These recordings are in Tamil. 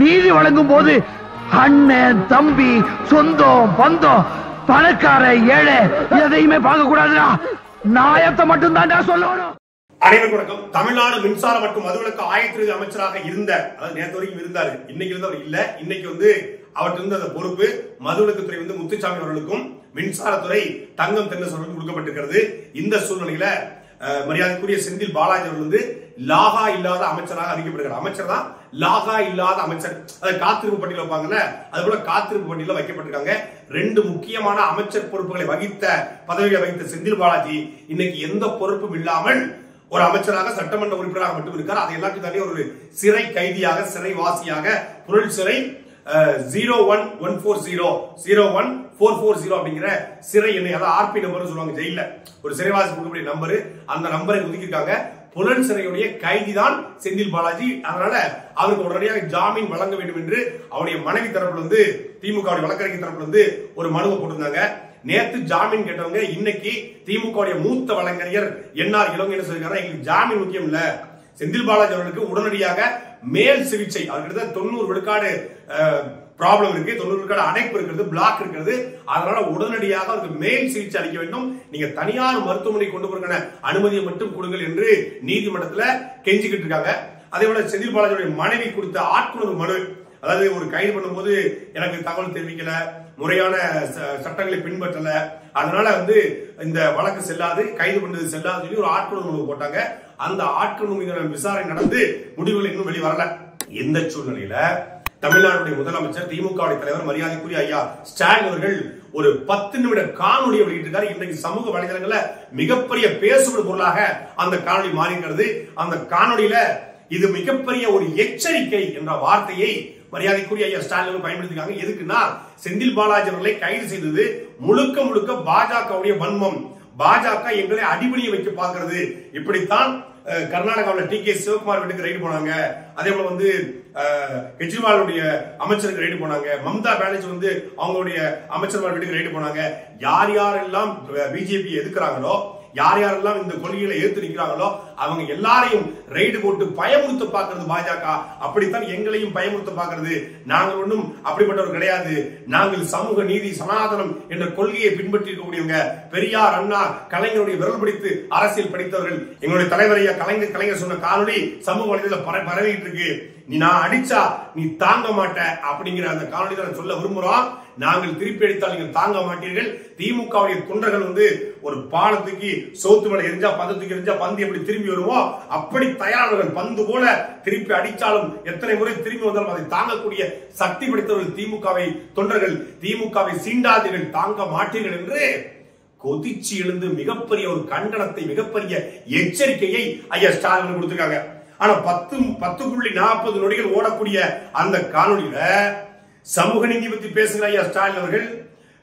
நீதி வழங்கும் போது அண்ணன் தம்பி சொந்தம் பந்தம் பணக்கார ஏழை எதையுமே பார்க்க கூடாதுடா நாயத்தை மட்டும் சொல்லணும். அனைவருக்கும் வணக்கம் தமிழ்நாடு மின்சார மற்றும் மதுவிலக்கு ஆயத்திற்கு அமைச்சராக இருந்த அதாவது நேற்று வரைக்கும் இருந்தாரு. இன்னைக்கு இருந்தவர் இல்ல. இன்னைக்கு வந்து அவர்கிட்ட இருந்து அந்த பொறுப்பு மதுவிலக்குத்துறை வந்து முத்துசாமி அவர்களுக்கும் மின்சாரத்துறை தங்கம் தென்னஸ் அவர்களுக்கும் கொடுக்கப்பட்டிருக்கிறது. இந்த சூழ்நிலையில மரியாதைக்குரிய செந்தில் பாலாஜி அவர்கள் வந்து லாகா இல்லாத அமைச்சராக அறிவிக்கப்படுகிறார் அமைச்சர் தான் லாகா இல்லாத அமைச்சர். அதை காத்திருப்பு பட்டியல வைப்பாங்கல்ல அது போல காத்திருப்பு பட்டியல வைக்கப்பட்டிருக்காங்க. ரெண்டு முக்கியமான அமைச்சர் பொறுப்புகளை வகித்த பதவிகளை வகித்த செந்தில் பாலாஜி இன்னைக்கு எந்த பொறுப்பும் இல்லாமல் ஒரு அமைச்சராக சட்டமன்ற உறுப்பினராக மட்டும் இருக்கார். அதை எல்லாத்தையும் தாண்டி ஒரு சிறை கைதியாக சிறைவாசியாக புரள் சிறை zero one one four zero zero one four four zero அப்படிங்கிற சிறை எண்ணை அதாவது ஆர்பி நம்பர்னு சொல்லுவாங்க ஜெயில ஒரு சிறைவாசி கொடுக்கக்கூடிய நம்பர் அந்த நம்பரை ஒதுக்கியிருக்காங்க. புலன் சிறையுடைய கைதி தான் செந்தில் பாலாஜி. அதனால அவருக்கு உடனடியாக ஜாமீன் வழங்க வேண்டும் என்று அவருடைய மனைவி தரப்புல இருந்து திமுக வழக்கறிஞர் தரப்புல இருந்து ஒரு மனுவை போட்டிருந்தாங்க. நேத்து ஜாமீன் கேட்டவங்க இன்னைக்கு திமுக மூத்த வழக்கறிஞர் என்ஆர் இளவங்க என்ன சொல்லிருக்காங்க எங்களுக்கு ஜாமீன் முக்கியம் இல்ல. செந்தில் பாலாஜி அவர்களுக்கு உடனடியாக மேல் சிகிச்சை அவர்கிட்ட தொண்ணூறு விழுக்காடு ப்ராப்ளம் இருக்கு. தொண்ணூறு விழுக்காடு அடைப்பு இருக்கிறது பிளாக் இருக்கிறது. அதனால உடனடியாக அவருக்கு மேல் சிகிச்சை அளிக்க வேண்டும். நீங்க தனியார் மருத்துவமனை கொண்டு போகிற அனுமதியை மட்டும் கொடுங்கள் என்று நீதிமன்றத்தில் கெஞ்சிக்கிட்டு இருக்காங்க. அதே போல செந்தில் பாலாஜியுடைய மனைவி கொடுத்த ஆட்கொணர்வு மனு அதாவது ஒரு கைது பண்ணும்போது எனக்கு தகவல் தெரிவிக்கல முறையான ச- சட்டங்களை பின்பற்றல. அதனால வந்து இந்த வழக்கு செல்லாது கைது பண்ணது செல்லாது சொல்லி ஒரு ஆட்கொணர்வு மனு போட்டாங்க. அந்த ஆட்களும் மீதான விசாரணை நடந்து முடிவுகள் இன்னும் வெளிவரல. வரல எந்த சூழ்நிலையில தமிழ்நாடுடைய முதலமைச்சர் திமுக தலைவர் மரியாதைக்குரிய ஐயா ஸ்டாலின் அவர்கள் ஒரு பத்து நிமிட காணொலியை வெளியிட்டிருக்காரு. இன்றைக்கு சமூக வலைதளங்கள்ல மிகப்பெரிய பேசுபடும் பொருளாக அந்த காணொலி மாறி அந்த காணொலியில இது மிகப்பெரிய ஒரு எச்சரிக்கை என்ற வார்த்தையை மரியாதைக்குரிய ஐயா ஸ்டாலின் அவர்கள் பயன்படுத்திருக்காங்க எதுக்குன்னா செந்தில் பாலாஜி அவர்களை கைது செய்தது முழுக்க முழுக்க பாஜகவுடைய வன்மம். பாஜக எங்களை அடிபணிய வைக்க பார்க்கிறது. இப்படித்தான் கர்நாடகாவில் டி கே சிவகுமார் வீட்டுக்கு ரைடு போனாங்க. அதே போல வந்து கெஜ்ரிவாலுடைய அமைச்சருக்கு ரைடு போனாங்க. மம்தா பானர்ஜி வந்து அவங்களுடைய அமைச்சர்மார் வீட்டுக்கு ரைடு போனாங்க. யார் யாரெல்லாம் பிஜேபி எதுக்குறாங்களோ யார் யாரெல்லாம் இந்த கொள்கைகளை ஏத்து நிக்கிறாங்களோ அவங்க எல்லாரையும் ரைடு போட்டு பயமுறுத்த பாக்குறது பாஜக. அப்படித்தான் எங்களையும் பயமுறுத்த பாக்குறது நாங்கள் ஒன்றும் அப்படிப்பட்டவர் கிடையாது. நாங்கள் சமூக நீதி சனாதனம் என்ற கொள்கையை பின்பற்றி இருக்கக்கூடியவங்க பெரியார் அண்ணா கலைஞருடைய விரல் பிடித்து அரசியல் படித்தவர்கள். எங்களுடைய தலைவரையா கலைஞர் கலைஞர் சொன்ன காணொளி சமூக வலைதள பர பரவிட்டு இருக்கு. நீ நான் அடிச்சா நீ தாங்க மாட்ட அப்படிங்கிற அந்த காணொலி தான் சொல்ல விரும்புகிறோம் நாங்கள் திருப்பி அடித்தால் நீங்கள் தாங்க மாட்டீர்கள். திமுகவுடைய தொண்டர்கள் வந்து ஒரு பாலத்துக்கு சோத்து மேல எரிஞ்சா பந்தத்துக்கு எரிஞ்சா பந்து எப்படி திரும்பி வருவோம் அப்படி தயாரவர்கள் பந்து போல திருப்பி அடித்தாலும் எத்தனை முறை திரும்பி வந்தாலும் அதை தாங்கக்கூடிய சக்தி படைத்தவர்கள் திமுகவை தொண்டர்கள் திமுகவை சீண்டாதீர்கள் தாங்க மாட்டீர்கள் என்று கொதிச்சு எழுந்து மிகப்பெரிய ஒரு கண்டனத்தை மிகப்பெரிய எச்சரிக்கையை ஐயா ஸ்டாலின் கொடுத்திருக்காங்க. ஆனா பத்து பத்து புள்ளி நாற்பது நொடிகள் ஓடக்கூடிய அந்த காணொலியில சமூக நீதி பத்தி பேசுகிற ஐயா ஸ்டாலின் அவர்கள்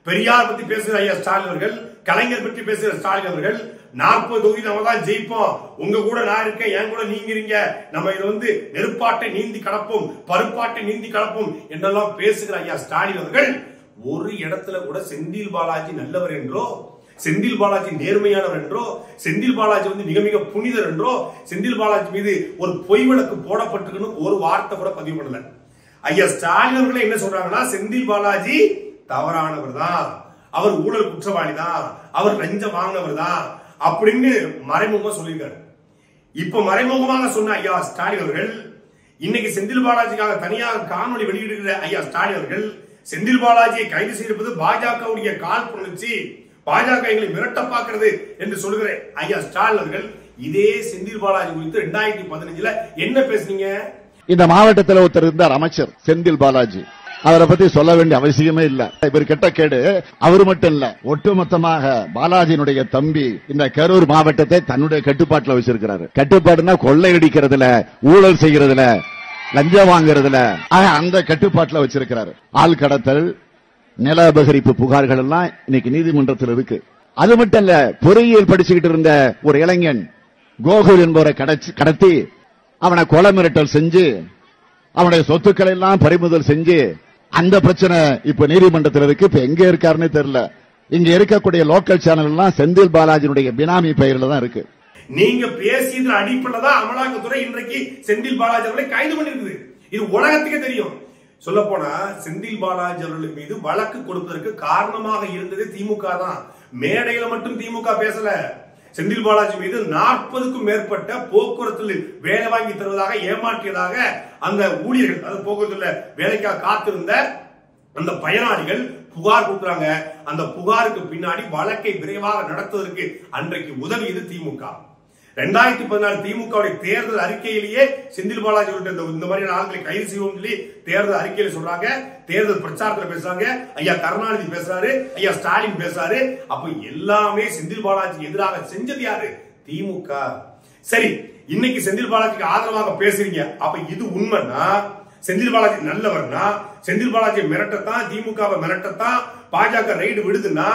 பெரியார் பத்தி பேசுகிற ஐயா ஸ்டாலின் அவர்கள் கலைஞர் பற்றி பேசுகிற ஸ்டாலின் அவர்கள் நாற்பது தொகுதி நம்ம தான் ஜெயிப்போம். உங்க கூட நான் இருக்கேன் என் கூட நீங்க இருங்க. நம்ம இது வந்து நெருப்பாட்டை நீந்தி கடப்போம் பருப்பாட்டை நீந்தி கடப்போம் என்றெல்லாம் பேசுகிற ஐயா ஸ்டாலின் அவர்கள் ஒரு இடத்துல கூட செந்தில் பாலாஜி நல்லவர் என்றோ செந்தில் பாலாஜி நேர்மையானவர் என்றோ செந்தில் பாலாஜி வந்து மிக மிக புனிதர் என்றோ செந்தில் பாலாஜி மீது ஒரு பொய் வழக்கு போடப்பட்டிருக்குன்னு ஒரு வார்த்தை கூட பதிவு பண்ணல. ஐயா ஸ்டாலின் அவர்களே என்ன சொல்றாங்கன்னா செந்தில் பாலாஜி தவறானவர் தான் அவர் ஊழல் குற்றவாளி தான் அவர் லஞ்சம் வாங்கினவர் தான் அப்படின்னு மறைமுகமா சொல்லியிருக்காரு. இப்ப மறைமுகமாக சொன்ன ஐயா ஸ்டாலின் அவர்கள் இன்னைக்கு செந்தில் பாலாஜிக்காக தனியாக காணொலி வெளியிடுகிற ஐயா ஸ்டாலின் அவர்கள் செந்தில் பாலாஜியை கைது செய்திருப்பது பாஜகவுடைய கால் புணர்ச்சி பாஜக எங்களை மிரட்ட பார்க்கிறது என்று சொல்லுகிற ஐயா ஸ்டாலின் அவர்கள் இதே செந்தில் பாலாஜி குறித்து ரெண்டாயிரத்தி பதினஞ்சுல என்ன பேசுனீங்க? இந்த மாவட்டத்தில் ஒருத்தர் இருந்தார் அமைச்சர் செந்தில் பாலாஜி. அவரை பத்தி சொல்ல வேண்டிய அவசியமே இல்ல. இவர் கெட்ட கேடு அவர் மட்டும் இல்ல ஒட்டுமொத்தமாக பாலாஜியினுடைய தம்பி இந்த கரூர் மாவட்டத்தை தன்னுடைய கட்டுப்பாட்டுல வச்சிருக்கிறாரு. கட்டுப்பாடுனா கொள்ளையடிக்கிறதுல ஊழல் செய்யறதுல லஞ்சம் வாங்குறதுல அந்த கட்டுப்பாட்டுல வச்சிருக்கிறாரு. ஆள் கடத்தல் நில அபகரிப்பு புகார்கள் எல்லாம் இன்னைக்கு நீதிமன்றத்தில் இருக்கு. அது மட்டும் இல்ல பொறியியல் படிச்சுக்கிட்டு இருந்த ஒரு இளைஞன் கோகுல் என்பவரை கடச்சி- கடத்தி அவனை கொலை மிரட்டல் செஞ்சு அவனுடைய சொத்துக்களை எல்லாம் பறிமுதல் செஞ்சு அந்த பிரச்சனை இப்ப நீதிமன்றத்தில் இருக்கு. இப்ப எங்க இருக்காருன்னு தெரியல. இங்க இருக்கக்கூடிய லோக்கல் சேனல் எல்லாம் செந்தில் பாலாஜியினுடைய பினாமி பெயர்ல தான் இருக்கு. நீங்க பேசியதன் அடிப்படையில் தான் அமலாக்கத்துறை இன்றைக்கு செந்தில் பாலாஜி அவர்களை கைது பண்ணிருக்குது. இது உலகத்துக்கே தெரியும். சொல்ல போனா செந்தில் பாலாஜி அவர்கள் மீது வழக்கு கொடுப்பதற்கு காரணமாக இருந்ததே திமுக தான். மேடையில மட்டும் திமுக பேசல. செந்தில் பாலாஜி மீது நாற்பதுக்கும் மேற்பட்ட போக்குவரத்தில் வேலை வாங்கி தருவதாக ஏமாற்றியதாக அந்த ஊழியர்கள் அதாவது போக்குவரத்துல வேலைக்காக காத்திருந்த அந்த பயனாளிகள் புகார் கொடுக்குறாங்க. அந்த புகாருக்கு பின்னாடி வழக்கை விரைவாக நடத்துவதற்கு அன்றைக்கு உதவியது திமுக. ரெண்டாயிரத்தி பதினாலு திமுகவுடைய தேர்தல் அறிக்கையிலேயே செந்தில் பாலாஜி உள்ளிட்ட இந்த மாதிரியான ஆட்களை கைது செய்வோம் சொல்லி தேர்தல் அறிக்கையில சொல்றாங்க. தேர்தல் பிரச்சாரத்துல பேசுறாங்க. ஐயா கருணாநிதி பேசுறாரு. ஐயா ஸ்டாலின் பேசுறாரு. அப்ப எல்லாமே செந்தில் பாலாஜிக்கு எதிராக செஞ்சது யாரு? திமுக. சரி இன்னைக்கு செந்தில் பாலாஜிக்கு ஆதரவாக பேசுறீங்க. அப்ப இது உண்மைன்னா செந்தில் பாலாஜி நல்லவர்னா செந்தில் பாலாஜி மிரட்டத்தான் திமுகவை மிரட்டத்தான் பாஜக ரைடு விடுதுன்னா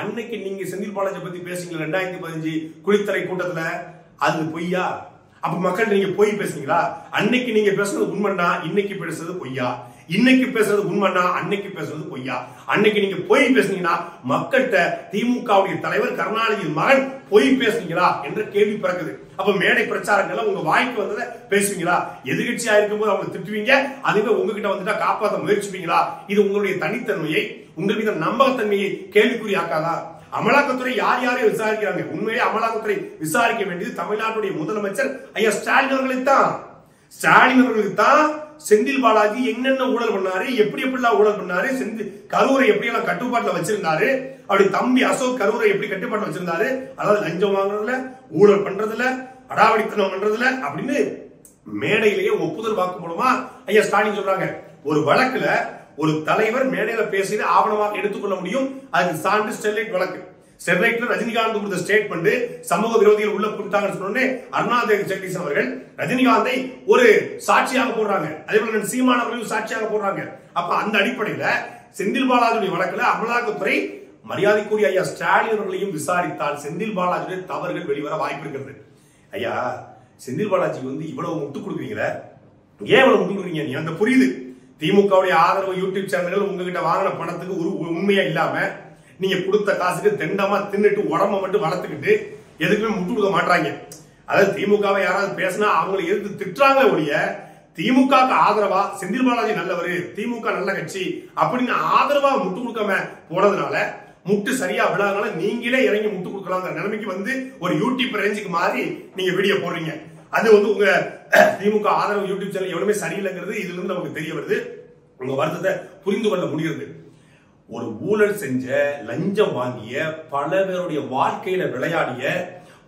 அன்னைக்கு நீங்க செந்தில் பாலாஜி பத்தி பேசுங்க ரெண்டாயிரத்தி பதினஞ்சு குளித்தலை கூட்டத்துல. அது பொய்யா? அப்ப மக்கள் நீங்க பொய் பேசுறீங்களா அன்னைக்கு நீங்க பேசுறது உண்மைன்னா இன்னைக்கு பேசுறது பொய்யா? இன்னைக்கு பேசுறது உண்மைன்னா அன்னைக்கு பேசுறது பொய்யா? அன்னைக்கு நீங்க பொய் பேசுனீங்கன்னா மக்கள்கிட்ட திமுகவுடைய தலைவர் கருணாநிதி மகன் பொய் பேசுனீங்களா என்ற கேள்வி பிறக்குது. அப்ப மேடை பிரச்சாரங்கள்ல உங்க வாய்க்கு வந்ததை பேசுவீங்களா? எதிர்கட்சியா இருக்கும்போது அவங்க திட்டுவீங்க? அதுவே உங்ககிட்ட வந்துட்டா காப்பாற்ற முயற்சிப்பீங்களா? இது உங்களுடைய தனித்தன்மையை உங்கள் மீது நம்பகத்தன்மையை கேள்விக்குறியாக்காதா? அமலாக்கத்துறை யார் யாரையும் விசாரிக்கிறாங்க? உண்மையிலே அமலாக்கத்துறை விசாரிக்க வேண்டியது தமிழ்நாட்டுடைய முதலமைச்சர் ஐயா ஸ்டாலின் அவர்களுக்கு தான். ஸ்டாலின் அவர்களுக்கு தான் செந்தில் பாலாஜி என்னென்ன ஊழல் பண்ணாரு எப்படி எப்படிலாம் ஊழல் பண்ணாரு செந்தில் கரூரை எப்படி எல்லாம் கட்டுப்பாட்டுல வச்சிருந்தாரு அப்படி தம்பி அசோக் கரூரை எப்படி கட்டுப்பாட்டுல வச்சிருந்தாரு அதாவது லஞ்சம் வாங்குறதுல ஊழல் பண்றதுல அடாவடித்தனம் பண்றதுல அப்படின்னு மேடையிலேயே ஒப்புதல் வாக்கு மூலமா ஐயா ஸ்டாலின் சொல்றாங்க. ஒரு வழக்குல ஒரு தலைவர் மேடையில பேசியது ஆவணமாக எடுத்துக்கொள்ள முடியும். அதுக்கு சான்று ஸ்டெர்லைட் வழக்கு. ஸ்டெர்லைட்ல ரஜினிகாந்த் கொடுத்த ஸ்டேட்மெண்ட் சமூக விரோதிகள் உள்ள புட்டாங்கன்னு சொன்னோடனே அருணாதேவி ஜெகதீஷ் அவர்கள் ரஜினிகாந்தை ஒரு சாட்சியாக போடுறாங்க. அதே போல சீமான் அவர்களையும் சாட்சியாக போடுறாங்க. அப்ப அந்த அடிப்படையில செந்தில் பாலாஜியுடைய வழக்குல அமலாக்கத்துறை மரியாதைக்குரிய ஐயா ஸ்டாலின் அவர்களையும் விசாரித்தால் செந்தில் பாலாஜியுடைய தவறுகள் வெளிவர வாய்ப்பு இருக்கிறது. ஐயா செந்தில் பாலாஜிக்கு வந்து இவ்வளவு முட்டுக் கொடுக்குறீங்களே? ஏன் இவ்வளவு முட்டுக் கொடுக்குறீங்க? நீ அந்த புரியுது. திமுகவுடைய ஆதரவு யூடியூப் சேனல்கள் உங்ககிட்ட வாங்கின பணத்துக்கு ஒரு உண்மையா இல்லாம நீங்க கொடுத்த காசுக்கு தெண்டமா தின்னுட்டு உடம்ப மட்டும் வளர்த்துக்கிட்டு எதுக்குமே முட்டு கொடுக்க மாட்டாங்க அதாவது திமுகவை யாராவது பேசினா அவங்களை எதிர்த்து திட்டுறாங்க ஒழிய திமுக ஆதரவா செந்தில் பாலாஜி நல்லவர் திமுக நல்ல கட்சி அப்படின்னு ஆதரவா முட்டு கொடுக்காம போனதுனால முட்டு சரியா விழாதனால நீங்களே இறங்கி முட்டு கொடுக்கலாங்கிற நிலைமைக்கு வந்து ஒரு யூடியூப் ரேஞ்சுக்கு மாறி நீங்க வீடியோ போடுறீங்க. அது வந்து உங்க திமுக ஆதரவு யூடியூப் சேனல் எவ்வளவுமே சரியில்லைங்கிறது இதுல இருந்து நமக்கு தெரிய வருது. உங்க வருத்தத்தை புரிந்து கொள்ள முடிகிறது. ஒரு ஊழல் செஞ்ச லஞ்சம் வாங்கிய பல பேருடைய வாழ்க்கையில விளையாடிய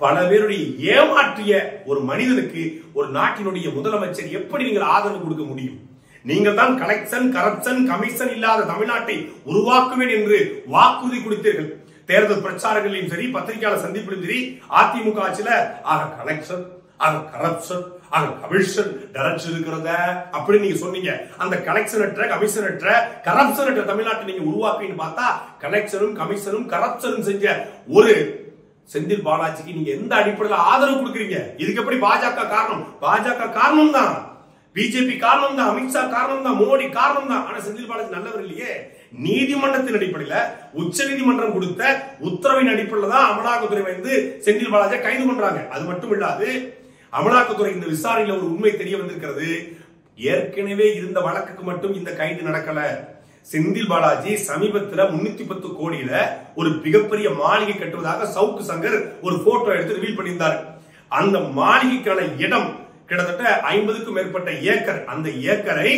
பல பேருடைய ஏமாற்றிய ஒரு மனிதனுக்கு ஒரு நாட்டினுடைய முதலமைச்சர் எப்படி நீங்கள் ஆதரவு கொடுக்க முடியும்? நீங்கள் தான் கலெக்ஷன் கரப்ஷன் கமிஷன் இல்லாத தமிழ்நாட்டை உருவாக்குவேன் என்று வாக்குறுதி கொடுத்தீர்கள். தேர்தல் பிரச்சாரங்களிலும் சரி பத்திரிகையாளர் சந்திப்பிலும் சரி அதிமுக ஆட்சியில ஆக கலெக்ஷன் அது கரப்ஷன் அது கமிஷன் நிறைச்சிருக்கிறத இருக்கிறத அப்படி நீங்க சொன்னீங்க. அந்த கலெக்ஷன் அற்ற கமிஷன் அற்ற கரப்ஷன் அற்ற தமிழ்நாட்டை நீங்க உருவாக்குன்னு பார்த்தா கலெக்ஷனும் கமிஷனும் கரப்ஷனும் செஞ்ச ஒரு செந்தில் பாலாஜிக்கு நீங்க எந்த அடிப்படையில் ஆதரவு கொடுக்குறீங்க? இதுக்கு எப்படி பாஜக காரணம்? பாஜக காரணம் தான். பிஜேபி காரணம் தான். அமித்ஷா காரணம் தான். மோடி காரணம் தான். ஆனா செந்தில் பாலாஜி நல்லவர் இல்லையே. நீதிமன்றத்தின் அடிப்படையில உச்ச நீதிமன்றம் கொடுத்த உத்தரவின் அடிப்படையில தான் அமலாக்கத்துறை வந்து செந்தில் பாலாஜியை கைது பண்றாங்க. அது மட்டும் இல்லாது அமலாக்கத்துறை இந்த விசாரணையில ஒரு உண்மை தெரிய வந்திருக்கிறது. ஏற்கனவே இருந்த வழக்குக்கு மட்டும் இந்த கைது நடக்கல. செந்தில் பாலாஜி சமீபத்துல முன்னூத்தி பத்து கோடியில ஒரு மிகப்பெரிய மாளிகை கட்டுவதாக சவுக்கு சங்கர் ஒரு போட்டோ எடுத்து ரிவீல் பண்ணியிருந்தார். அந்த மாளிகைக்கான இடம் கிட்டத்தட்ட ஐம்பதுக்கும் மேற்பட்ட ஏக்கர். அந்த ஏக்கரை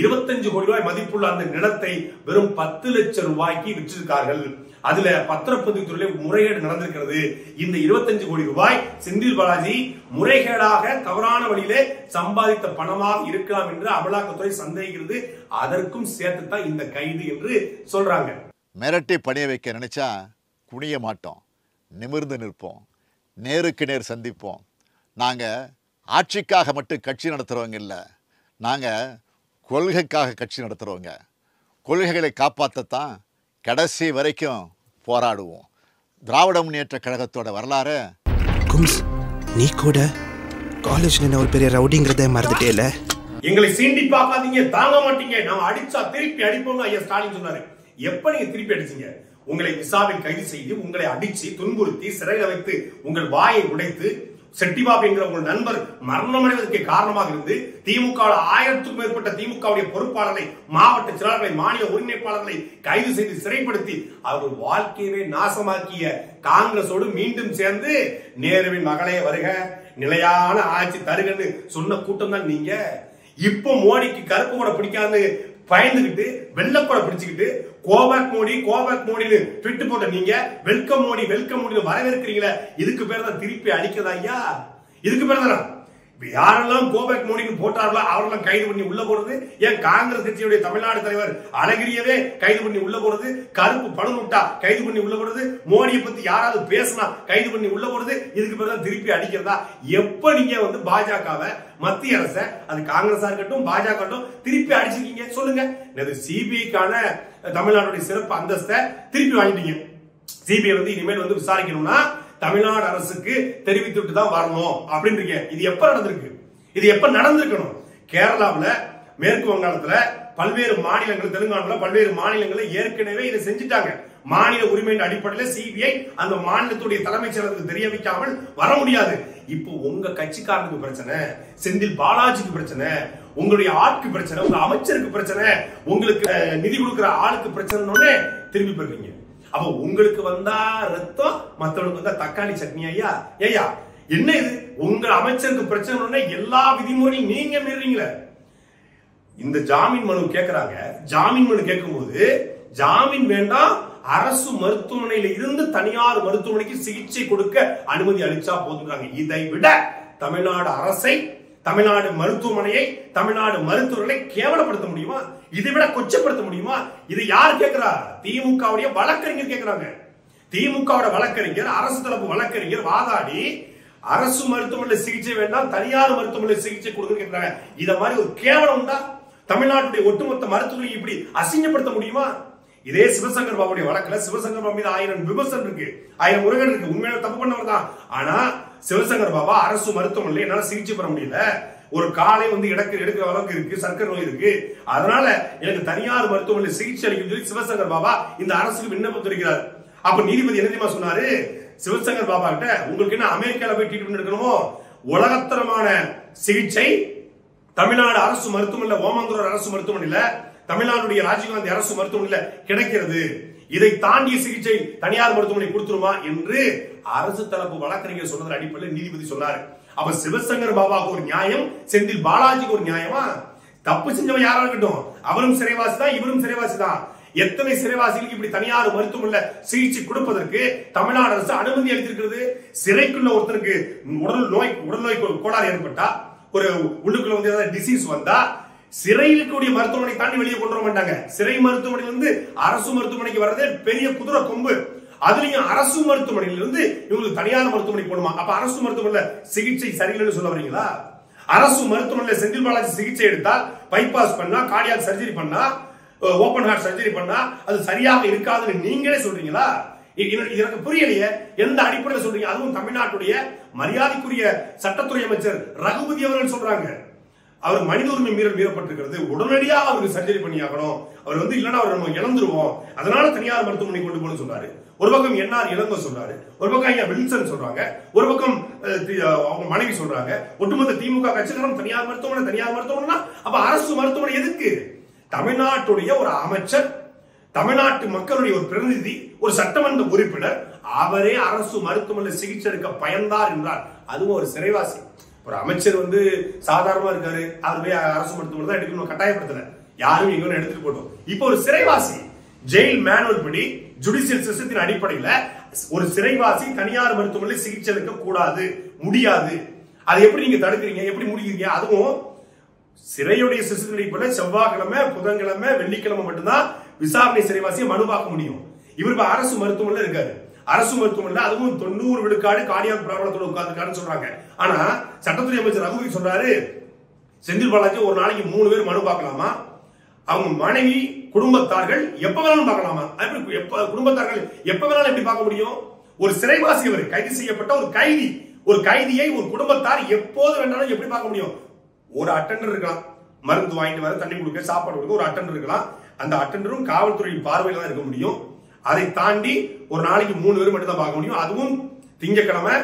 இருபத்தஞ்சு கோடி ரூபாய் மதிப்புள்ள அந்த நிலத்தை வெறும் பத்து லட்சம் ரூபாய்க்கு விற்றிருக்கார்கள். அதுல பத்திரப்பதிவு துறையில முறைகேடு நடந்திருக்கிறது. இந்த இருபத்தஞ்சு கோடி ரூபாய் செந்தில் பாலாஜி முறைகேடாக தவறான வழியிலே சம்பாதித்த பணமாக இருக்கலாம் என்று அமலாக்கத்துறை சந்தேகிக்கிறது. அதற்கும் சேர்த்துத்தான் இந்த கைது என்று சொல்றாங்க. மிரட்டி பணிய வைக்க நினைச்சா குனிய மாட்டோம். நிமிர்ந்து நிற்போம். நேருக்கு நேர் சந்திப்போம். நாங்கள் ஆட்சிக்காக மட்டும் கட்சி நடத்துகிறவங்க இல்லை. நாங்கள் கொள்கைக்காக கட்சி நடத்துகிறவங்க கொள்கைகளை காப்பாற்றத்தான் கடைசி வரைக்கும் போராடுவோம். திராவிட முன்னேற்ற கழகத்தோட வரலாறு. கும்ஸ் நீ கூட காலேஜ்ல என்ன ஒரு பெரிய ரவுடிங்கிறத மறந்துட்டே இல்ல எங்களை சீண்டி பார்க்காதீங்க தாங்க மாட்டீங்க. நாம அடிச்சா திருப்பி அடிப்போம் ஐயா ஸ்டாலின் சொன்னாரு. எப்ப நீங்க திருப்பி அடிச்சீங்க? உங்களை விசாவில் கைது செய்து உங்களை அடிச்சு துன்புறுத்தி சிறையில் வைத்து உங்கள் வாயை உடைத்து செட்டிபாபு என்கிற உங்கள் நண்பர் மரணமடைவதற்கு காரணமாக இருந்து திமுக ஆயிரத்துக்கும் மேற்பட்ட திமுகவுடைய பொறுப்பாளர்களை மாவட்ட செயலாளர்களை மாநில ஒருங்கிணைப்பாளர்களை கைது செய்து சிறைப்படுத்தி அவர் வாழ்க்கையவே நாசமாக்கிய காங்கிரஸோடு மீண்டும் சேர்ந்து நேருவின் மகளே வருக நிலையான ஆட்சி தருகன்னு சொன்ன கூட்டம் தான் நீங்க. இப்போ மோடிக்கு கருப்பு கூட பிடிக்காது பயந்துகிட்டு வெள்ளக்கூட பிடிச்சுக்கிட்டு go back Modi go back மோடின்னு tweet போட்ட நீங்க வெல்கம் மோடி வெல்கம் மோடி வரவேற்கிறீங்களே இதுக்கு பேர் தான் திருப்பி அடிக்கிறதா ஐயா? இதுக்கு பேர் தானே? யாரெல்லாம் கோபேக் மோடின்னு போட்டார்களோ அவரெல்லாம் கைது பண்ணி உள்ள போறது ஏன் காங்கிரஸ் கட்சியுடைய தமிழ்நாடு தலைவர் அழகிரியவே கைது பண்ணி உள்ள போறது கருப்பு பணம் கைது பண்ணி உள்ள போறது மோடியை பத்தி யாராவது பேசினா கைது பண்ணி உள்ள போறது இதுக்கு பிறகு திருப்பி அடிக்கிறதா? எப்ப நீங்க வந்து பாஜகவை மத்திய அரச அது காங்கிரஸா இருக்கட்டும் பாஜக இருக்கட்டும் திருப்பி அடிச்சிருக்கீங்க? சொல்லுங்க. சிபிஐக்கான தமிழ்நாட்டுடைய சிறப்பு அந்தஸ்தை திருப்பி வாங்கிட்டீங்க. சிபிஐ வந்து இனிமேல் வந்து விசாரிக்கணும்னா தமிழ்நாடு அரசுக்கு தெரிவித்துட்டு தான் வரணும் அப்படின்றீங்க. இது எப்ப நடந்திருக்கு? இது எப்ப நடந்திருக்கணும்? கேரளாவுல மேற்கு வங்காளத்துல பல்வேறு மாநிலங்கள் தெலுங்கானால பல்வேறு மாநிலங்களை ஏற்கனவே இதை செஞ்சுட்டாங்க. மாநில உரிமையின் அடிப்படையில் சிபிஐ அந்த மாநிலத்துடைய தலைமைச் செயலருக்கு தெரிய வைக்காமல் வர முடியாது. இப்போ உங்க கட்சிக்காரனுக்கு பிரச்சனை செந்தில் பாலாஜிக்கு பிரச்சனை உங்களுடைய ஆட்கு பிரச்சனை உங்க அமைச்சருக்கு பிரச்சனை உங்களுக்கு நிதி கொடுக்கிற ஆளுக்கு பிரச்சனை திரும்பி பெறுவீங்க அப்ப உங்களுக்கு வந்தா ரத்தம் மத்தவங்களுக்கு வந்தா தக்காளி சட்னி ஐயா. ஏய்யா என்ன இது? உங்க அமைச்சருக்கு பிரச்சனை எல்லா விதிமுறையும் நீங்க மீறீங்களே. இந்த ஜாமீன் மனு கேட்கிறாங்க ஜாமீன் மனு கேட்கும்போது ஜாமீன் வேண்டாம் அரசு மருத்துவமனையில இருந்து தனியார் மருத்துவமனைக்கு சிகிச்சை கொடுக்க அனுமதி அளிச்சா போதுங்கிறாங்க. இதை விட தமிழ்நாடு அரசை தமிழ்நாடு மருத்துவமனையை தமிழ்நாடு மருத்துவர்களை கேவலப்படுத்த முடியுமா? இதை விட கொச்சப்படுத்த முடியுமா? இது யார் கேட்கிறா? திமுகவுடைய வழக்கறிஞர் கேட்கிறாங்க. திமுகவோட வழக்கறிஞர் அரசு தரப்பு வழக்கறிஞர் வாதாடி அரசு மருத்துவமனையில் சிகிச்சை வேண்டாம் தனியார் மருத்துவமனையில் சிகிச்சை கொடுங்க கேட்கிறாங்க. இத மாதிரி ஒரு கேவலம் உண்டா? தமிழ்நாட்டுடைய ஒட்டுமொத்த மருத்துவரை இப்படி அசிங்கப்படுத்த முடியுமா? இதே சிவசங்கர் பாபுடைய வழக்குல சிவசங்கர் பாபு மீது ஆயிரம் விமர்சனம் இருக்கு. ஆயிரம் முருகன் இருக்கு. உண்மையான தப்பு பண்ணவர் தான் ஆனா சிவசங்கர் பாபா அரசு மருத்துவமனையில் என்னால சிகிச்சை பெற முடியல. ஒரு காலை வந்து இடக்கு எடுக்கிற அளவுக்கு இருக்கு சர்க்கரை நோய் இருக்கு. அதனால எனக்கு தனியார் மருத்துவமனையில் சிகிச்சை அளிக்கும் சொல்லி சிவசங்கர் பாபா இந்த அரசுக்கு விண்ணப்பம் தெரிகிறார் அப்ப நீதிபதி என்ன தெரியுமா சொன்னாரு? சிவசங்கர் பாபா கிட்ட உங்களுக்கு என்ன அமெரிக்கால போய் ட்ரீட்மெண்ட் எடுக்கணுமோ? உலகத்தரமான சிகிச்சை தமிழ்நாடு அரசு மருத்துவமனையில் ஓமந்தூர் அரசு மருத்துவமனையில் தமிழ்நாடுடைய ராஜீவ்காந்தி அரசு மருத்துவமனையில கிடைக்கிறது. இதை தாண்டிய சிகிச்சை தனியார் மருத்துவமனை கொடுத்துருமா என்று அரசு தரப்பு வழக்கறிஞர் சொன்னதன் அடிப்படையில் நீதிபதி சொன்னாரு. அப்ப சிவசங்கர் பாபாவுக்கு ஒரு நியாயம் செந்தில் பாலாஜிக்கு ஒரு நியாயமா? தப்பு செஞ்சவன் யாரா இருக்கட்டும் அவரும் சிறைவாசி தான் இவரும் சிறைவாசி தான். எத்தனை சிறைவாசிகளுக்கு இப்படி தனியார் மருத்துவமனையில சிகிச்சை கொடுப்பதற்கு தமிழ்நாடு அரசு அனுமதி அளித்திருக்கிறது? சிறைக்குள்ள ஒருத்தருக்கு உடல் நோய் உடல் நோய் கோளாறு ஏற்பட்டா ஒரு உள்ளுக்குள்ள வந்து ஏதாவது டிசீஸ் வந்தா சிறையில் இருக்கக்கூடிய மருத்துவமனை தாண்டி வெளியே கொண்டு வர மாட்டாங்க. சிறை மருத்துவமனை அரசு மருத்துவமனைக்கு வர்றதே பெரிய குதிரை கொம்பு. அதுலயும் அரசு மருத்துவமனையில இருந்து இவங்களுக்கு தனியார் மருத்துவமனை போடுமா அப்ப அரசு மருத்துவமனையில சிகிச்சை சரியில்லைன்னு சொல்ல வரீங்களா? அரசு மருத்துவமனையில செந்தில் பாலாஜி சிகிச்சை எடுத்தால் பைபாஸ் பண்ணா கார்டியாக் சர்ஜரி பண்ணா ஓபன் ஹார்ட் சர்ஜரி பண்ணா அது சரியாக இருக்காதுன்னு நீங்களே சொல்றீங்களா? எனக்கு புரியலையே. எந்த அடிப்படையில் சொல்றீங்க? அதுவும் தமிழ்நாட்டுடைய மரியாதைக்குரிய சட்டத்துறை அமைச்சர் ரகுபதி அவர்கள் சொல்றாங்க. அவர் மனித உரிமை மீறல் மீறப்பட்டிருக்கிறது. உடனடியாக அவருக்கு சர்ஜரி பண்ணியாகணும். அவர் வந்து இல்லைன்னா அவர் நம்ம இழந்துருவோம். அதனால தனியார் மருத்துவமனை கொண்டு போகணும்னு சொல்றாரு ஒரு பக்கம் என்ஆர் இளங்கோ சொல்றாரு ஒரு பக்கம் ஐயா வில்சன் சொல்றாங்க. ஒரு பக்கம் அவங்க மனைவி சொல்றாங்க. ஒட்டுமொத்த திமுக கட்சிக்காரன் தனியார் மருத்துவமனை தனியார் மருத்துவமனை அப்ப அரசு மருத்துவமனை எதுக்கு? தமிழ்நாட்டுடைய ஒரு அமைச்சர் தமிழ்நாட்டு மக்களுடைய ஒரு பிரதிநிதி ஒரு சட்டமன்ற உறுப்பினர் அவரே அரசு மருத்துவமனையில் சிகிச்சை எடுக்க பயந்தார் என்றார். அதுவும் ஒரு சிறைவாசி. ஒரு அமைச்சர் வந்து சாதாரணமா இருக்காரு அவர் போய் அரசு மருத்துவமனை தான் எடுக்கணும் கட்டாயப்படுத்தல. யாரும் எங்க எடுத்துட்டு போட்டோம் இப்போ ஒரு சிறைவாசி ஜெயில் மேனுவல் படி ஜுடிஷியல் சிஸ்டத்தின் அடிப்படையில ஒரு சிறைவாசி தனியார் மருத்துவமனையில் சிகிச்சை எடுக்க கூடாது முடியாது. அதை எப்படி நீங்க தடுக்கிறீங்க? எப்படி முடிக்கிறீங்க? அதுவும் சிறையுடைய சிசுத்தின் அடிப்படையில் செவ்வாய்க்கிழமை புதன்கிழமை வெள்ளிக்கிழமை மட்டும்தான் விசாரணை சிறைவாசியை மனு பார்க்க முடியும். இவர் இப்ப அரசு மருத்துவமனையில் இருக்காரு. அரசு மருத்துவமனையில அதுவும் தொண்ணூறு விழுக்காடு கார்டியாக் ப்ராப்ளத்தோட உட்கார்ந்துருக்காருன்னு சொல்றாங்க. ஆனா சட்டத்துறை அமைச்சர் ரகுவி சொல்றாரு செந்தில் பாலாஜி ஒரு நாளைக்கு மூணு பேர் மனு பார்க்கலாமா? அவங்க மனைவி குடும்பத்தார்கள் எப்ப வேணாலும் பார்க்கலாமா? எப்படி எப்ப குடும்பத்தார்கள் எப்ப வேணாலும் எப்படி பார்க்க முடியும்? ஒரு சிறைவாசி அவர் கைது செய்யப்பட்ட ஒரு கைதி ஒரு கைதியை ஒரு குடும்பத்தார் எப்போது வேணாலும் எப்படி பார்க்க முடியும்? ஒரு அட்டண்டர் இருக்கலாம். மருந்து வாங்கிட்டு வர தண்ணி கொடுக்க சாப்பாடு கொடுக்க ஒரு அட்டண்டர் இருக்கலாம். அந்த அட்டண்டரும் காவல்துறையின் பார்வையில தான் இருக்க முடியும். அதை தாண்டி ஒரு நாளைக்கு மூணு பேர் மட்டும் தான் பார்க்க முடியும். அதுவும் திங்கக்கிழமை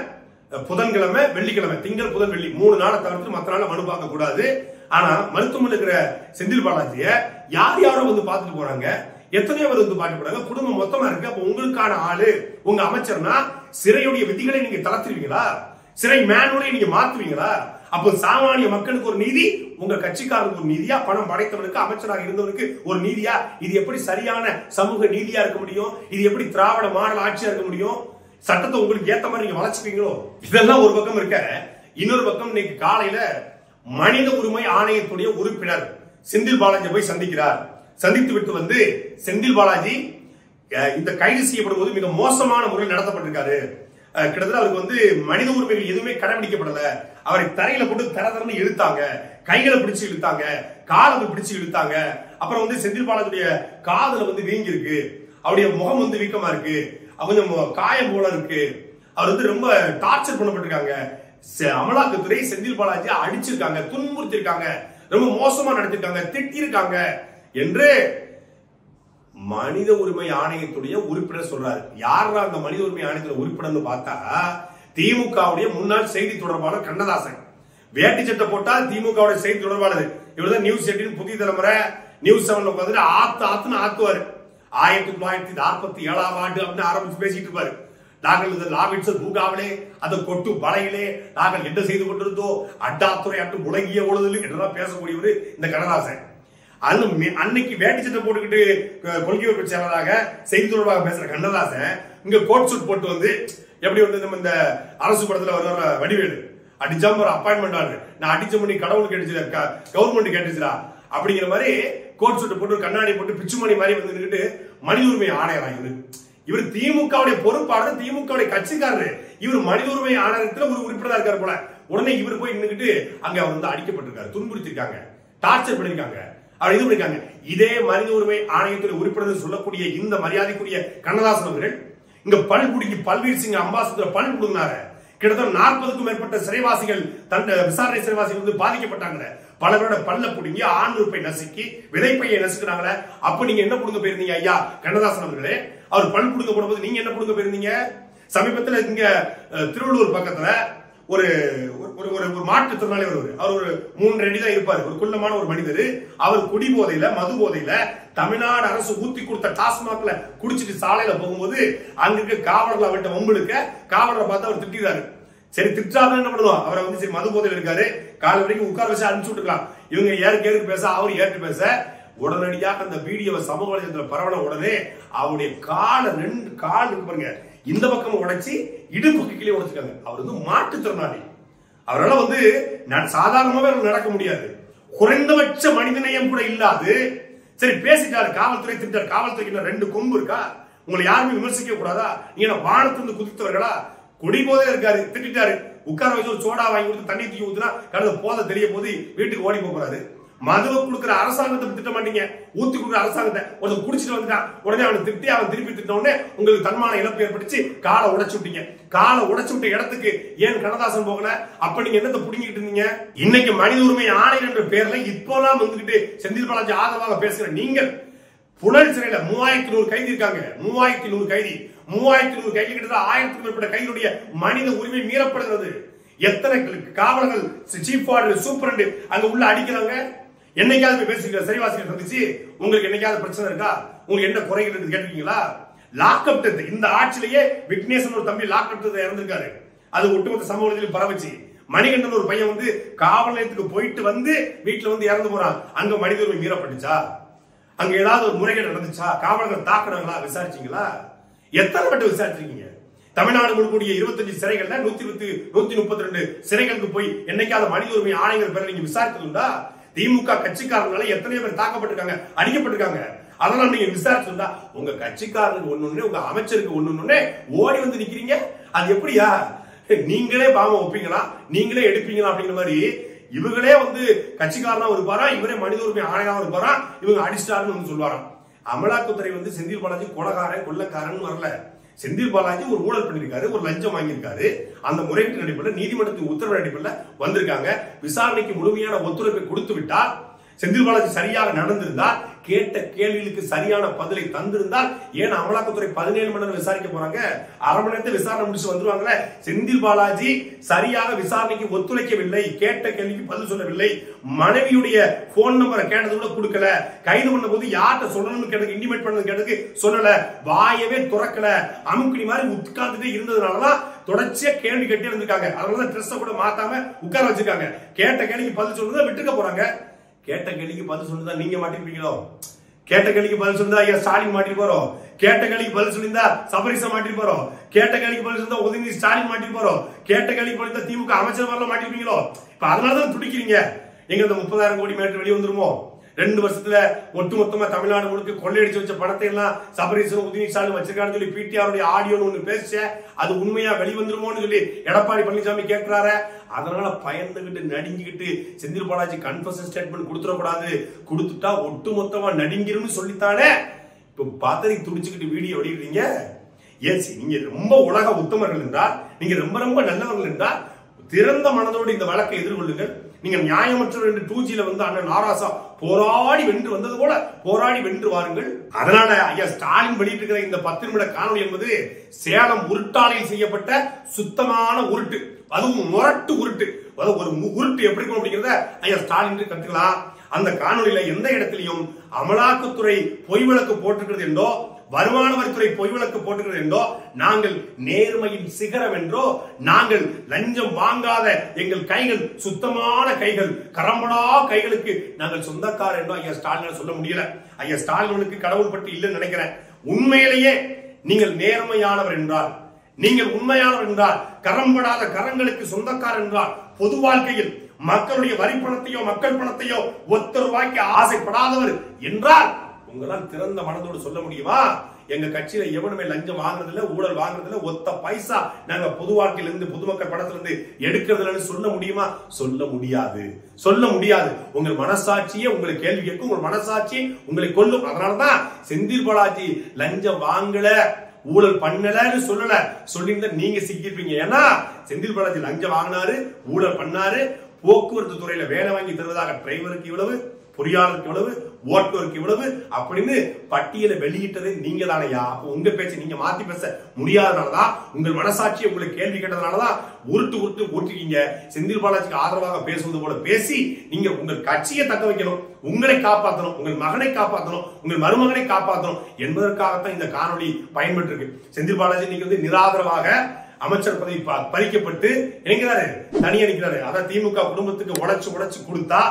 புதன்கிழமை வெள்ளிக்கிழமை. திங்கள் புதன் வெள்ளி மூணு நாளை தவிர்த்து மற்ற நாள் மனு பார்க்க கூடாது. ஆனா மருத்துவமனையில் இருக்கிற செந்தில் பாலாஜிய யார் யாரோ வந்து பார்த்துட்டு போறாங்க? எத்தனையோ பேர் வந்து பார்த்து போறாங்க குடும்பம் மொத்தமா இருக்கு. அப்ப உங்களுக்கான ஆளு உங்க அமைச்சர்னா சிறையுடைய விதிகளை நீங்க தளர்த்திருவீங்களா? சிறை மேனுவலை நீங்க மாத்துவீங்களா? அப்போ சாமானிய மக்களுக்கு ஒரு நீதி உங்க கட்சிக்காரருக்கு ஒரு நீதியா பணம் படைத்தவனுக்கு அமைச்சராக இருந்தவனுக்கு ஒரு நீதியா? இது எப்படி சரியான சமூக நீதியா இருக்க முடியும்? இது எப்படி திராவிட மாடல் ஆட்சியா இருக்க முடியும்? சட்டத்தை உங்களுக்கு ஏத்த மாதிரி நீங்க வளர்ச்சிப்பீங்களோ? இதெல்லாம் ஒரு பக்கம் இருக்க. இன்னொரு பக்கம் இன்னைக்கு காலையில மனித உரிமை ஆணையத்துடைய உறுப்பினர் செந்தில் பாலாஜி போய் சந்திக்கிறார். சந்தித்து விட்டு வந்து செந்தில் பாலாஜி இந்த கைது செய்யப்படும் போது மிக மோசமான முறையில் நடத்தப்பட்டிருக்காரு. கிட்டத்தட்ட அவருக்கு வந்து மனித உரிமைகள் எதுவுமே கடைபிடிக்கப்படல. அவரை தரையில போட்டு தர தரன்னு இழுத்தாங்க. கைகளை பிடிச்சு இழுத்தாங்க. காலை பிடிச்சு இழுத்தாங்க. அப்புறம் வந்து செந்தில் பாலாஜியுடைய காதல வந்து வீங்கி இருக்கு அவருடைய முகம் வந்து வீக்கமா இருக்கு. கொஞ்சம் காயம் போல இருக்கு. அவர் வந்து ரொம்ப டார்ச்சர் பண்ணப்பட்டிருக்காங்க. செ- அமலாக்கத்துறை செந்தில் பாலாஜி அடிச்சிருக்காங்க துன்புறுத்திருக்காங்க ரொம்ப மோசமா நடத்திருக்காங்க திட்டிருக்காங்க என்று மனித உரிமை ஆணையத்துடைய உறுப்பினர் சொல்றாரு. யாரா அந்த மனித உரிமை ஆணையத்துல உறுப்பினர்னு பார்த்தா திமுகவுடைய முன்னாள் செய்தி தொடர்பாளர் கண்ணதாசன். வேட்டி சட்டை போட்டா திமுகவுடைய செய்தி தொடர்பாளர். இவர்தான் நியூஸ் எட்டின் புதிய தலைமுறை. நியூஸ் செவன்ல உட்காந்துட்டு ஆத்து ஆத்துன்னு ஆத்துவாரு. ஆயிரத்தி தொள்ளாயிரத்தி நாற்பத்தி ஏழாம் ஆண்டு அப்படின்னு ஆரம்பிச்சு பேசிட்டு இருப்பாரு. நாங்கள் இந்த லாபிட்ஸ் பூகாவிலே அந்த கொட்டு பலையிலே நாங்கள் என்ன செய்து கொண்டிருந்தோம்? அட்டாத்துறை அட்டு முழங்கிய பொழுதில் என்றெல்லாம் பேசக்கூடியவர் இந்த கண்ணதாசன். அது அன்னைக்கு வேட்டி சட்டை போட்டுக்கிட்டு அஹ், கொள்கை உறுப்பு செயலராக செய்தி தொடர்பாக பேசுற கண்ணதாசன் இங்க கோட் சூட் போட்டு வந்து எப்படி வந்து நம்ம இந்த அரசு படத்துல வர்ற வடிவேலு அடிச்சா ஒரு அப்பாயின்மெண்ட் ஆர்டர் நான் அடிச்ச பண்ணி கடவுள் கேட்டுச்சு கவர்மெண்ட் கேட்டுச்சுடா அப்படிங்கிற மாதிரி கோட் சூட் போட்டு கண்ணாடி போட்டு பிச்சுமணி மாதிரி வந்து நின்னுட்டு மனித உரிமை ஆணையராக இவரு. இவர் திமுகவுடைய பொறுப்பாளர் திமுகவுடைய கட்சிக்காரரு. இவர் மனித உரிமை ஆணையத்துல ஒரு உறுப்பினரா இருக்காரு போல. உடனே இவர் போய் நின்னுக்கிட்டு அங்க அவர் வந்து அடிக்கப்பட்டிருக்காரு துன்புறுத்திருக்காங்க டார்ச்சர் பண்ணிருக்காங்க. அவர் இது பண்ணிருக்காங்க. இதே மனித உரிமை ஆணையத்துறை உறுப்பினர் சொல்லக்கூடிய இந்த மரியாதைக்குரிய கண்ணதாசன் அவர்கள் இங்க பல்குடிக்கு பல்வீர் சிங் அம்பாசதர் பல் கொடுங்கினாரு. கிட்டத்தட்ட நாற்பதுக்கும் மேற்பட்ட சிறைவாசிகள் தண்ட விசாரணை சிறைவாசிகள் வந்து பாதிக்கப்பட்டாங்க பலரோட பல்ல புடுங்கி ஆண்டுப்பை நசுக்கி விதைப்பையை நசுக்கிறாங்களே அப்ப நீங்க என்ன புடுங்க போயிருந்தீங்க ஐயா? கண்ணதாசன் அவர்களே அவர் பல் கொடுக்க போடும்போது நீங்க என்ன புடுங்க போயிருந்தீங்க? சமீபத்துல இங்க திருவள்ளூர் பக்கத்துல ஒரு ஒரு- ஒரு ஒரு ஒரு மாற்றுத்திறனாளி வருவார் அவர் ஒரு மூன்று அடி தான் இருப்பார். ஒரு குள்ளமான ஒரு மனிதர். அவர் குடி போதையில மது போதையில தமிழ்நாடு அரசு ஊத்தி கொடுத்த டாஸ்மாக்ல குடிச்சிட்டு சாலையில போகும்போது அங்க இருக்க காவலர்கள் அவர்கிட்ட வம்புழுக்க காவலரை பார்த்து அவர் திட்டிறாரு. சரி திட்டாதான் என்ன பண்ணுவோம்? அவரை வந்து சரி மது போதையில் இருக்காரு. காலை வரைக்கும் உட்கார வச்சு அனுப்பிச்சு விட்டுக்கலாம். இவங்க ஏற்கு ஏற்கு பேச அவர் ஏற்று பேச உடனடியாக அந்த வீடியோவை சமூக வலைதளத்தில் பரவன உடனே அவருடைய காலை ரெண்டு கால் இருக்கு பாருங்க இந்த பக்கம் உடைச்சி இடுப்புக்கு கீழே உடைச்சிருக்காங்க அவர் வந்து மாற்றுத்திறனாளி அவரால வந்து ந- சாதாரணமாவே நடக்க முடியாது. குறைந்தபட்ச மனிதநேயம் கூட இல்லாது சரி பேசிட்டாரு காவல்துறை திட்டார். காவல்துறைக்கு ரெண்டு கொம்பு இருக்கா? உங்களை யாருமே விமர்சிக்க கூடாதா? நீங்க வானத்திலிருந்து குதித்தவர்களா? கொடி போதே இருக்காரு திட்டாரு உட்கார வச்சு ஒரு சோடா வாங்கி கொடுத்து தண்ணி தூக்கி ஊத்துனா கடந்த போத தெரிய போது வீட்டுக்கு ஓடி போக கூடாது மதுவை கொடுக்குற அரசாங்கத்தை திட்ட மாட்டீங்க. ஊத்தி கொடுக்குற அரசாங்கத்தை ஒருத்தன் குடிச்சிட்டு வந்துட்டான். உடனே அவனை திட்டி அவன் திருப்பி திட்ட உடனே உங்களுக்கு தன்மான இழப்பு ஏற்பட்டுச்சு. காலை உடைச்சு விட்டீங்க. காலை உடைச்சு விட்ட இடத்துக்கு ஏன் கண்ணதாசன் போகல? அப்ப நீங்க என்னத்தை புடுங்கிட்டு இருந்தீங்க? இன்னைக்கு மனித உரிமை ஆணையம் என்ற பேர்ல இப்போலாம் வந்துகிட்டு செந்தில் பாலாஜி ஆதரவாக பேசுற நீங்கள் புழல் சிறையில மூவாயிரத்தி நூறு கைதி இருக்காங்க. மூவாயிரத்தி நூறு கைதி. மூவாயிரத்தி நூறு கைதி கிட்டத்தட்ட ஆயிரத்துக்கு மேற்பட்ட கைதியுடைய மனித உரிமை மீறப்படுகிறது. எத்தனை காவலர்கள் சீஃப் வார்டு சூப்பரண்ட் அங்க உள்ள அடிக்கிறாங்க? என்னைக்காவது போய் சரிவாசிகள் சந்திச்சு உங்களுக்கு என்னைக்காவது பிரச்சனை இருக்கா? உங்களுக்கு என்ன குறைகள் இருக்கு லாக் லாக்அப் டெத் இந்த ஆட்சியிலேயே விக்னேசன் ஒரு தம்பி லாக்அப் டெத் இறந்திருக்காரு. அது ஒட்டுமொத்த சமூகத்திலும் பரவச்சு. மணிகண்டன் ஒரு பையன் வந்து காவல் நிலையத்துக்கு போயிட்டு வந்து வீட்டுல வந்து இறந்து போறான். அங்க மனித உரிமை மீறப்பட்டுச்சா? அங்க ஏதாவது ஒரு முறைகள் நடந்துச்சா? காவலர்கள் தாக்குனாங்களா விசாரிச்சீங்களா? எத்தனை மட்டும் விசாரிச்சிருக்கீங்க? தமிழ்நாடு முழுக்கூடிய இருபத்தஞ்சு சிறைகள்ல நூத்தி இருபத்தி நூத்தி முப்பத்தி ரெண்டு சிறைகளுக்கு போய் என்னைக்காவது மனித உரிமை ஆணையங்கள் பேர் நீங்க விசாரித்ததுண்டா? திமுக கட்சிக்காரங்களால எத்தனை பேர் தாக்கப்பட்டிருக்காங்க அடிக்கப்பட்டிருக்காங்க. அதெல்லாம் நீங்க விசாரிச்சிருந்தா உங்க கட்சிக்காரனுக்கு ஒண்ணு உங்க அமைச்சருக்கு ஒண்ணு ஓடி வந்து நிக்கிறீங்க. அது எப்படியா? நீங்களே பாவம் ஒப்பீங்களா? நீங்களே எடுப்பீங்களா அப்படிங்கிற மாதிரி இவங்களே வந்து கட்சிக்காரனா இருப்பாரா? இவரே மனித உரிமை ஆணையராக இருப்பாரா? இவங்க அடிஸ்டார்னு வந்து சொல்லுவாராம். அமலாக்கத்துறை வந்து செந்தில் பாலாஜி கொலகாரன் கொள்ளக்காரன் வரல. செந்தில் பாலாஜி ஒரு ஊழல் பண்ணியிருக்காரு ஒரு லஞ்சம் வாங்கியிருக்காரு. அந்த முறையீட்டின் அடிப்படையில் நீதிமன்றத்தின் உத்தரவு அடிப்படையில் வந்திருக்காங்க. விசாரணைக்கு முழுமையான ஒத்துழைப்பை கொடுத்து விட்டால் செந்தில் பாலாஜி சரியாக நடந்திருந்தால் கேட்ட கேள்விகளுக்கு சரியான பதிலை தந்திருந்தால் ஏன் அமலாக்கத்துறை பதினேழு மணி நேரம் விசாரிக்க போறாங்க? அரை மணி நேரத்தை விசாரணை முடிச்சு வந்துருவாங்களே? செந்தில் பாலாஜி சரியாக விசாரணைக்கு ஒத்துழைக்கவில்லை கேட்ட கேள்விக்கு பதில் சொல்லவில்லை மனைவியுடைய போன் நம்பரை கேட்டது கூட கொடுக்கல கைது பண்ண போது யார்கிட்ட சொல்லணும்னு கேட்டது இன்டிமேட் பண்ணது கேட்டதுக்கு சொல்லல வாயவே துறக்கல. அமுக்கினி மாதிரி உட்கார்ந்துட்டே இருந்ததுனாலதான் தொடர்ச்சியா கேள்வி கட்டி இருந்திருக்காங்க அதனாலதான் ட்ரெஸ்ஸை கூட மாத்தாம உட்கார வச்சிருக்காங்க. கேட்ட கேள்விக்கு பதில் சொல்றதை விட்டுக்க போறாங்க. கேட்ட கேள்விக்கு பதில் சொல்லிருந்தா நீங்க மாட்டிருப்பீங்களோ? கேட்ட கேள்விக்கு பதில் சொல்லிருந்தா ஐயா ஸ்டாலின் மாட்டி போறோம். கேட்ட கேள்விக்கு பதில் சொல்லியிருந்தா சபரிசா மாட்டி போறோம். கேட்ட கேள்விக்கு பதில் சொல்லிருந்தா உதயநிதி ஸ்டாலின் மாட்டி போறோம். கேட்ட கேள்விக்கு பதில் திமுக அமைச்சர் வரலாம் மாட்டிருப்பீங்களோ? இப்ப அதனாலதான் துடிக்கிறீங்க. எங்க இந்த முப்பதாயிரம் கோடி மேட்டு வெளியே வந்துருமோ? ரெண்டு வருஷத்துல ஒட்டுமொத்தமா தமிழ்நாடு முழுக்க கொள்ளையடிச்சு வச்ச பணத்தை எல்லாம் சபரீசன் உதயநிதி வச்சிருக்காருன்னு வச்சிருக்கான்னு சொல்லி பிடிஆருடைய ஆடியோன்னு ஒண்ணு பேச அது உண்மையா வெளிவந்துருமோன்னு சொல்லி எடப்பாடி பழனிசாமி கேட்கிறாரு அதனால பயந்துகிட்டு நடுங்கிக்கிட்டு செந்தில் பாலாஜி கன்ஃபர்ஷன் ஸ்டேட்மெண்ட் கொடுத்துடக்கூடாது. கொடுத்துட்டா ஒட்டுமொத்தமா நடுங்கிரும்னு சொல்லித்தானே. இப்ப பார்த்ததை துடிச்சுக்கிட்டு வீடியோ வெளியிடுறீங்க? ஏசி நீங்க ரொம்ப உலக உத்தமர்கள் என்றால் நீங்க ரொம்ப ரொம்ப நல்லவர்கள் என்றால் திறந்த மனதோடு இந்த வழக்கை எதிர்கொள்ளுங்கள். நீங்க நியாயமற்றவர் என்று டூ ஜில வந்து அண்ணன் நாராசா போராடி வென்று வந்தது போல போராடி வென்று வாருங்கள். அதனால ஐயா ஸ்டாலின் வெளியிட்டிருக்கிற இந்த பத்து நிமிட காணொளி என்பது சேலம் உருட்டாலையில் செய்யப்பட்ட சுத்தமான உருட்டு. அதுவும் முரட்டு உருட்டு. அதாவது ஒரு உருட்டு எப்படி இருக்கும் அப்படிங்கிறத ஐயா ஸ்டாலின் கத்துக்கலாம் அந்த காணொலியில எந்த இடத்திலையும் அமலாக்கத்துறை பொய் விளக்கு போட்டிருக்கிறது என்றோ வருமான வரித்துறை பொய் விளக்கு போட்டுகிறது என்றோ நாங்கள் நேர்மையின் சிகரம் என்றோ நாங்கள் லஞ்சம் வாங்காத எங்கள் கைகள் சுத்தமான கைகள் கரம்படா கைகளுக்கு நாங்கள் சொந்தக்காரர் என்றோ ஐயா ஸ்டாலின் சொல்ல முடியல. ஐயா ஸ்டாலினுக்கு கடவுள் பட்டு இல்லைன்னு நினைக்கிறேன். உண்மையிலேயே நீங்கள் நேர்மையானவர் என்றால் நீங்கள் உண்மையானவர் என்றால் கரம்படாத கரங்களுக்கு சொந்தக்காரர் என்றால் பொது வாழ்க்கையில் மக்களுடைய வரி பணத்தையோ மக்கள் பணத்தையோ ஒத்த ரூபாய்க்கு ஆசைப்படாதவர் என்றால் உங்களால் திறந்த மனதோடு சொல்ல முடியுமா? எங்க கட்சியில எவனுமே லஞ்சம் வாங்குறதுல ஊழல் வாங்குறதுல ஒத்த பைசா நாங்க பொது வாழ்க்கையில இருந்து பொதுமக்கள் படத்துல இருந்து எடுக்கிறதுலன்னு சொல்ல முடியுமா? சொல்ல முடியாது. சொல்ல முடியாது. உங்கள் மனசாட்சியே உங்களை கேள்வி கேட்கும் உங்கள் மனசாட்சி உங்களை கொல்லும். அதனாலதான் செந்தில் பாலாஜி லஞ்சம் வாங்கல ஊழல் பண்ணலன்னு சொல்லல. சொல்லியிருந்தா நீங்க சிக்கிருப்பீங்க ஏன்னா செந்தில் பாலாஜி லஞ்சம் வாங்கினாரு ஊழல் பண்ணாரு போக்குவரத்து துறையில வேலை வாங்கி தருவதாக டிரைவருக்கு இவ்வளவு. பொறியாளருக்கு இவ்வளவு ஓட்டுநருக்கு இவ்வளவு அப்படின்னு பட்டியலை வெளியிட்டதே நீங்க தானையா? அப்போ உங்க பேச்சை நீங்க மாத்தி பேச முடியாதனாலதான் உங்கள் மனசாட்சி உங்களை கேள்வி கேட்டதுனாலதான் உருட்டு உருட்டு ஊட்டிக்கீங்க செந்தில் பாலாஜிக்கு ஆதரவாக பேசுவது போல பேசி நீங்க உங்கள் கட்சியை தக்க வைக்கணும் உங்களை காப்பாற்றணும் உங்கள் மகனை காப்பாற்றணும் உங்கள் மருமகனை காப்பாற்றணும் என்பதற்காகத்தான் இந்த காணொலி பயன்பட்டு இருக்கு செந்தில் பாலாஜி இன்னைக்கு வந்து நிராதரவாக அமைச்சர் பதவி ப- பறிக்கப்பட்டு நினைக்கிறாரு தனியா நிற்கிறாரு அதான் திமுக குடும்பத்துக்கு உடைச்சு உடைச்சு கொடுத்தா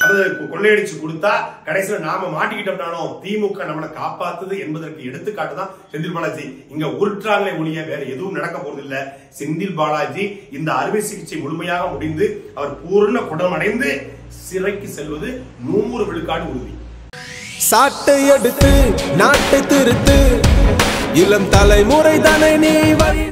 அதாவது கொள்ளையடிச்சு கொடுத்தா கடைசியில நாம மாட்டிக்கிட்டோம்னானோ? திமுக நம்மளை காப்பாத்துது என்பதற்கு எடுத்துக்காட்டு தான் செந்தில் பாலாஜி. இங்க உருட்டுறாங்களே ஒழிய வேற எதுவும் நடக்க போறது இல்ல. செந்தில் பாலாஜி இந்த அறுவை சிகிச்சை முழுமையாக முடிந்து அவர் பூர்ண குணமடைந்து சிறைக்கு செல்வது நூறு விழுக்காடு உறுதி. சாட்டை எடுத்து நாட்டை திருத்து. இளம் தலைமுறை தானே நீ வழி